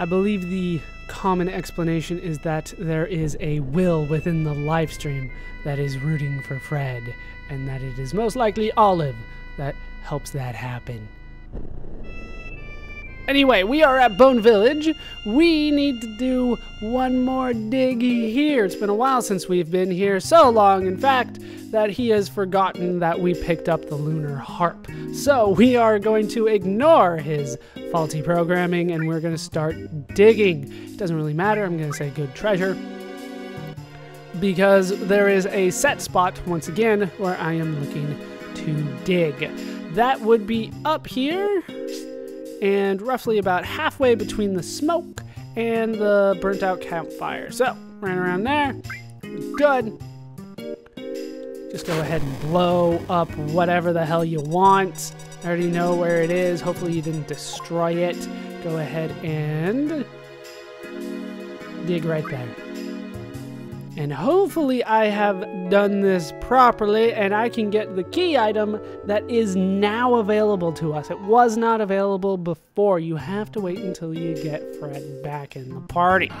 I believe the common explanation is that there is a will within the Lifestream that is rooting for Fred, and that it is most likely Olive that helps that happen. Anyway, we are at Bone Village. We need to do one more dig here. It's been a while since we've been here, so long, in fact, that he has forgotten that we picked up the lunar harp. So we are going to ignore his faulty programming and we're going to start digging. It doesn't really matter. I'm going to say good treasure because there is a set spot once again where I am looking to dig. That would be up here and roughly about halfway between the smoke and the burnt out campfire. So, right around there. Good. Just go ahead and blow up whatever the hell you want. I already know where it is. Hopefully you didn't destroy it. Go ahead and dig right there. And hopefully I have done this properly and I can get the key item that is now available to us. It was not available before. You have to wait until you get Fred back in the party.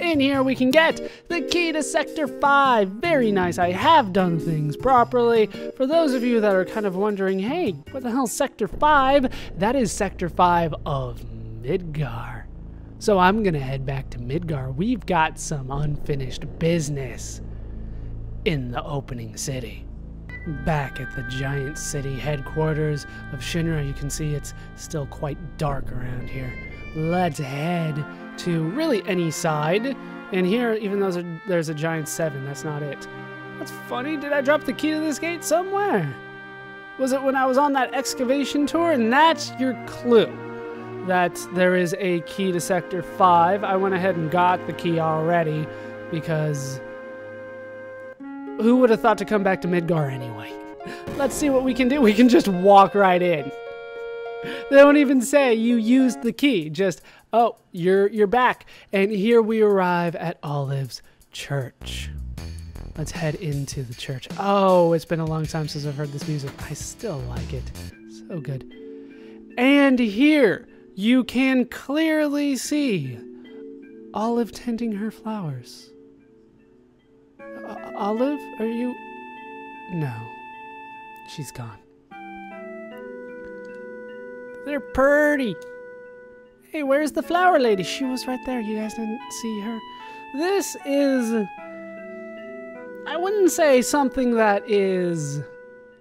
In here we can get the key to Sector 5. Very nice. I have done things properly. For those of you that are kind of wondering, hey, what the hell Sector 5? That is Sector 5 of Midgar. So I'm going to head back to Midgar. We've got some unfinished business in the opening city. Back at the giant city headquarters of Shinra, you can see it's still quite dark around here. Let's head to really any side. And here, even though there's a giant 7, that's not it. That's funny. Did I drop the key to this gate somewhere? Was it when I was on that excavation tour? And that's your clue that there is a key to Sector 5. I went ahead and got the key already because who would have thought to come back to Midgar anyway? Let's see what we can do. We can just walk right in. They don't even say you used the key. Just, oh, you're you're back. And here we arrive at Olive's church. Let's head into the church. Oh, it's been a long time since I've heard this music. I still like it. So good. And here you can clearly see Olive tending her flowers. Uh, Olive, are you? No, she's gone. They're pretty. Hey, where's the flower lady? She was right there. You guys didn't see her. This is. I wouldn't say something that is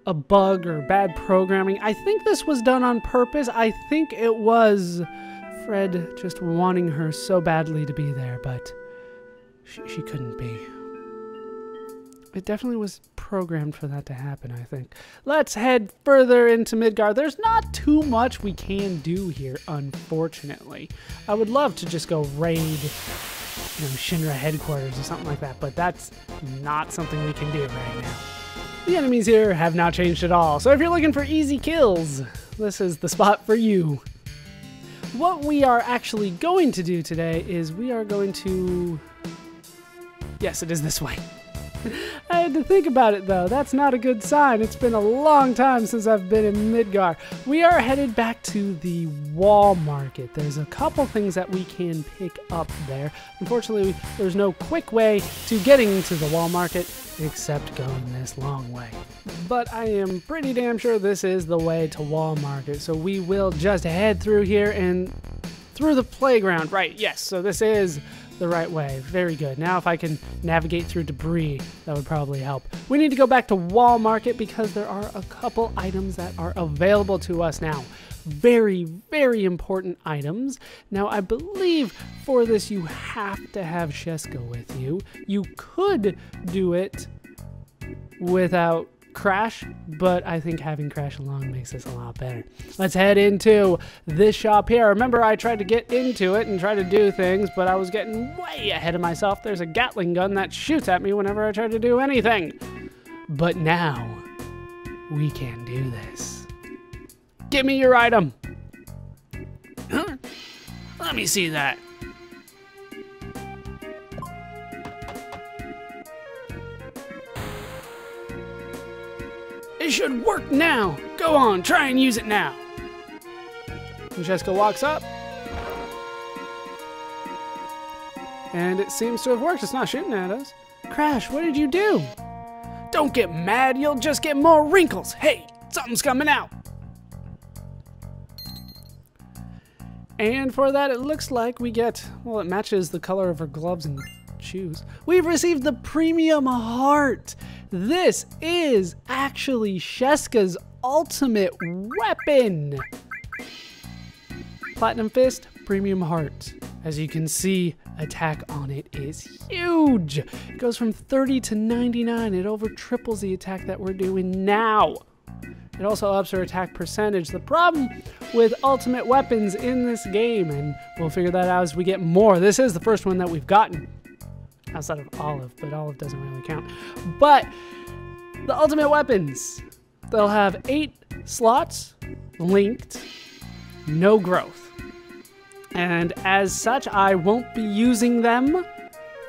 a bug or bad programming. I think this was done on purpose. I think it was Fred just wanting her so badly to be there, but she, she couldn't be. It definitely was programmed for that to happen, I think. Let's head further into Midgar. There's not too much we can do here, unfortunately. I would love to just go raid you know, Shinra headquarters or something like that, but that's not something we can do right now. The enemies here have not changed at all, so if you're looking for easy kills, this is the spot for you. What we are actually going to do today is we are going to... Yes, it is this way. I had to think about it though. That's not a good sign. It's been a long time since I've been in Midgar. We are headed back to the wall market. There's a couple things that we can pick up there. Unfortunately, there's no quick way to getting to the wall market except going this long way. But I am pretty damn sure this is the way to wall market. So we will just head through here and through the playground. Right, yes. So this is the right way. Very good. Now if I can navigate through debris, that would probably help. We need to go back to Wall Market because there are a couple items that are available to us now. Very, very important items. Now, I believe for this you have to have Sheska with you. You could do it without Crash, but I think having Crash along makes this a lot better. Let's head into this shop here. Remember, I tried to get into it and try to do things, but I was getting way ahead of myself. There's a Gatling gun that shoots at me whenever I try to do anything. But now, we can do this. Give me your item. Huh? Let me see that. Should work now. Go on, try and use it now. Francesca walks up. And it seems to have worked. It's not shooting at us. Crash, what did you do? Don't get mad, you'll just get more wrinkles. Hey, something's coming out. And for that, it looks like we get, well, it matches the color of her gloves and shoes. We've received the Premium Heart. This is actually Sheska's ultimate weapon. Platinum Fist, Premium Heart. As you can see, attack on it is huge. It goes from 30 to 99. It over triples the attack that we're doing now. It also ups our attack percentage. The problem with ultimate weapons in this game, and we'll figure that out as we get more. This is the first one that we've gotten outside of Olive, but Olive doesn't really count. But the ultimate weapons, they'll have eight slots linked, no growth. And as such, I won't be using them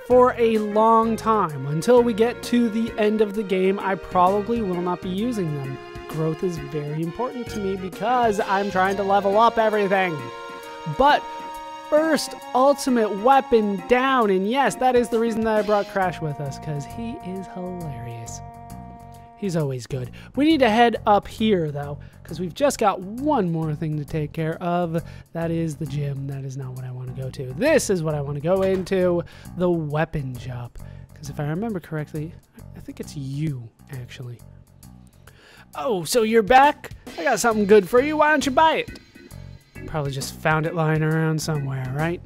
for a long time. Until we get to the end of the game, I probably will not be using them. Growth is very important to me because I'm trying to level up everything. But first ultimate weapon down, and yes, that is the reason that I brought Crash with us, because he is hilarious. He's always good. We need to head up here, though, because we've just got one more thing to take care of. That is the gym. That is not what I want to go to. This is what I want to go into, the weapon shop. Because if I remember correctly, I think it's you, actually. Oh, so you're back? I got something good for you. Why don't you buy it? Probably just found it lying around somewhere, right?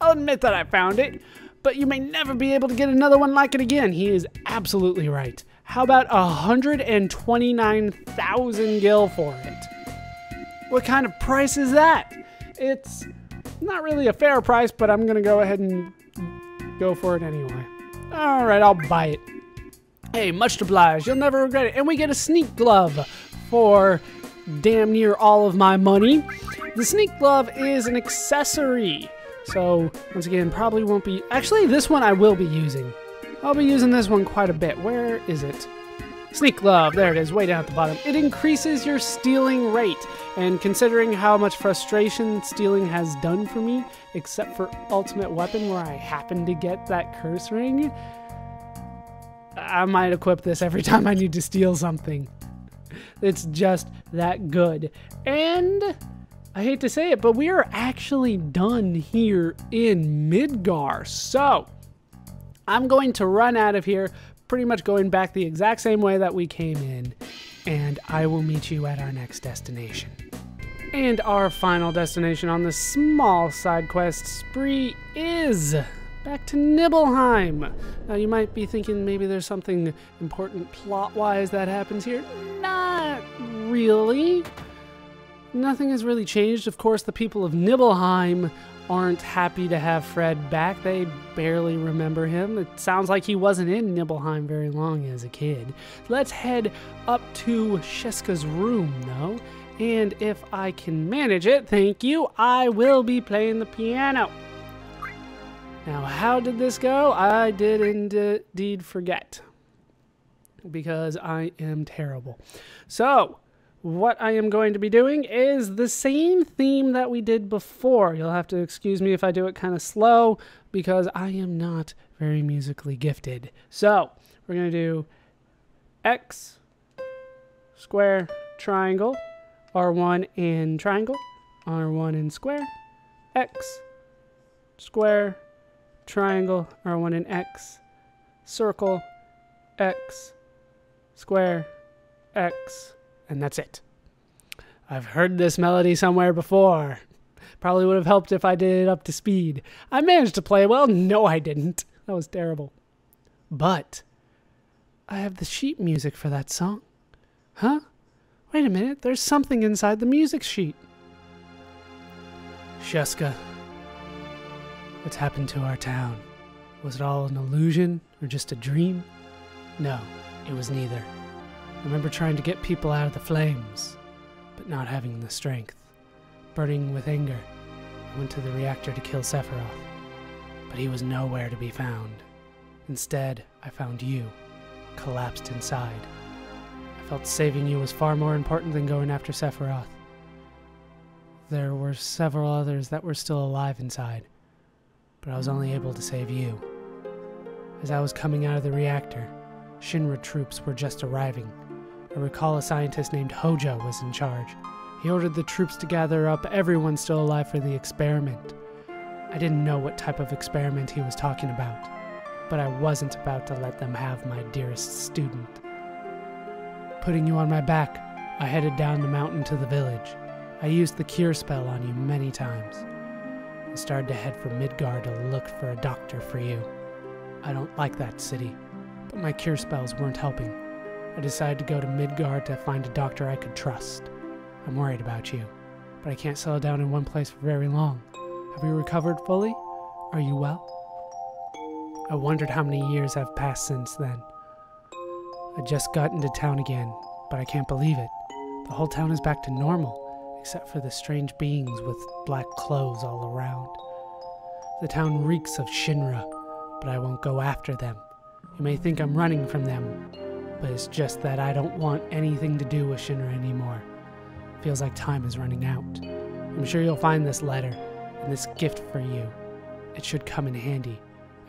I'll admit that I found it, but you may never be able to get another one like it again. He is absolutely right. How about 129,000 gil for it? What kind of price is that? It's not really a fair price, but I'm going to go ahead and go for it anyway. All right, I'll buy it. Hey, much obliged. You'll never regret it. And we get a sneak glove for damn near all of my money. The sneak glove is an accessory. So, once again, probably won't be... Actually, this one I will be using. I'll be using this one quite a bit. Where is it? Sneak Glove, there it is, way down at the bottom. It increases your stealing rate, and considering how much frustration stealing has done for me, except for Ultimate Weapon where I happen to get that curse ring, I might equip this every time I need to steal something. It's just that good. And I hate to say it, but we are actually done here in Midgar. So, I'm going to run out of here, pretty much going back the exact same way that we came in, and I will meet you at our next destination. And our final destination on this small side quest spree is back to Nibelheim. Now you might be thinking maybe there's something important plot-wise that happens here. Not really. Nothing has really changed. Of course, the people of Nibelheim aren't happy to have Fred back. They barely remember him. It sounds like he wasn't in Nibelheim very long as a kid. Let's head up to Sheska's room, though. And if I can manage it, thank you, I will be playing the piano. Now, how did this go? I did indeed forget. Because I am terrible. So, what I am going to be doing is the same theme that we did before. You'll have to excuse me if I do it kind of slow because I am not very musically gifted. So we're going to do X, square, triangle, R1 in triangle, R1 in square, X, square, triangle, R1 in X, circle, X, square, X, and that's it. I've heard this melody somewhere before. Probably would have helped if I did it up to speed. I managed to play well. No, I didn't. That was terrible. But I have the sheet music for that song. Huh? Wait a minute. There's something inside the music sheet. Sheska, what's happened to our town? Was it all an illusion or just a dream? No, it was neither. I remember trying to get people out of the flames, but not having the strength. Burning with anger, I went to the reactor to kill Sephiroth, but he was nowhere to be found. Instead, I found you, collapsed inside. I felt saving you was far more important than going after Sephiroth. There were several others that were still alive inside. but I was only able to save you. As I was coming out of the reactor, Shinra troops were just arriving. I recall a scientist named Hojo was in charge. He ordered the troops to gather up everyone still alive for the experiment. I didn't know what type of experiment he was talking about, but I wasn't about to let them have my dearest student. Putting you on my back, I headed down the mountain to the village. I used the cure spell on you many times. I started to head for Midgar to look for a doctor for you. I don't like that city, but my cure spells weren't helping. I decided to go to Midgar to find a doctor I could trust. I'm worried about you, but I can't settle down in one place for very long. Have you recovered fully? Are you well? I wondered how many years have passed since then. I just got into town again, but I can't believe it. The whole town is back to normal, except for the strange beings with black clothes all around. The town reeks of Shinra, but I won't go after them. You may think I'm running from them, but it's just that I don't want anything to do with Shinra anymore. Feels like time is running out. I'm sure you'll find this letter and this gift for you. It should come in handy.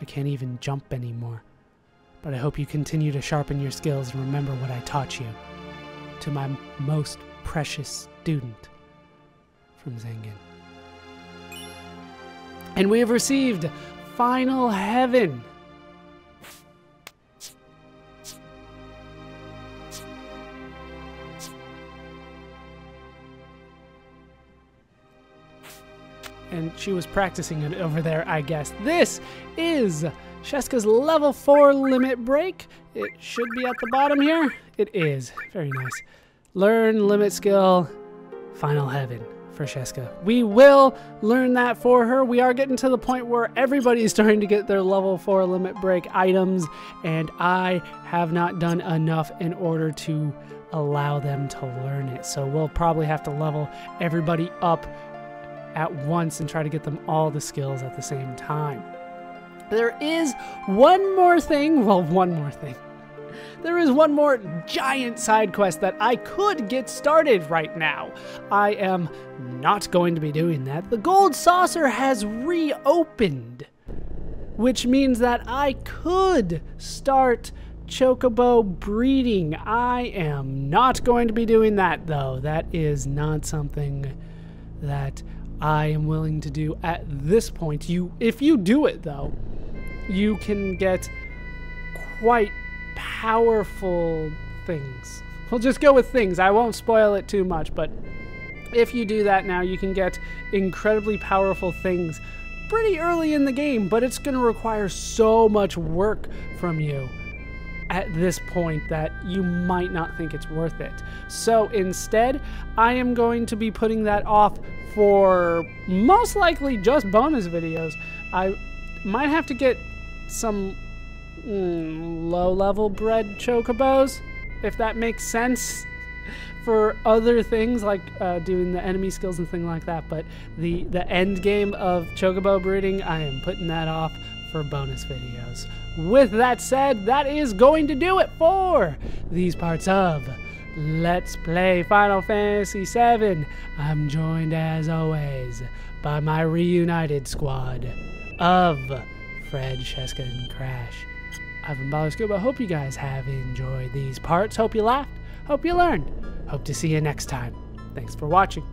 I can't even jump anymore. But I hope you continue to sharpen your skills and remember what I taught you. To my most precious student from Zangan. And we have received Final Heaven. And she was practicing it over there, I guess. This is Sheska's level 4 limit break. It should be at the bottom here. It is. Very nice. Learn limit skill, final heaven for Sheska. We will learn that for her. We are getting to the point where everybody's starting to get their level 4 limit break items, and I have not done enough in order to allow them to learn it. So we'll probably have to level everybody up at once and try to get them all the skills at the same time. There is one more thing, well, one more thing. There is one more giant side quest that I could get started right now. I am not going to be doing that. The gold saucer has reopened, which means that I could start chocobo breeding. I am not going to be doing that though. That is not something that I am willing to do at this point. You, if you do it though, you can get quite powerful things. We'll just go with things. I won't spoil it too much, but if you do that now, you can get incredibly powerful things pretty early in the game, but it's going to require so much work from you at this point that you might not think it's worth it. So instead, I am going to be putting that off for most likely just bonus videos. I might have to get some mm, low level bred chocobos, if that makes sense. For other things like uh, doing the enemy skills and things like that, but the the end game of chocobo breeding, I am putting that off for bonus videos. With that said, that is going to do it for these parts of Let's Play Final Fantasy VII. I'm joined as always by my reunited squad of Fred, Sheska, and Crash. I've been Ballerscuba. Hope you guys have enjoyed these parts. Hope you laughed. Hope you learned. Hope to see you next time. Thanks for watching.